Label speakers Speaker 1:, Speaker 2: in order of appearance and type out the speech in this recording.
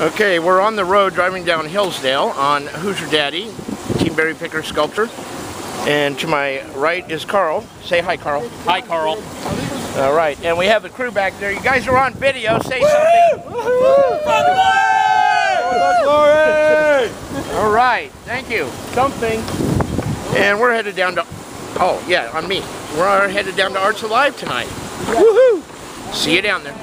Speaker 1: Okay, we're on the road driving down Hillsdale on Hoosier Daddy, Team Berrypicker Sculptor. And to my right is Carl. Say hi, Carl.
Speaker 2: Hi, Carl.
Speaker 1: All right, and we have the crew back there. You guys are on video. Say something. All right, thank you. Something. And we're headed down to, oh yeah, on me. We're headed down to Arts Alive tonight. Woohoo! See you down there.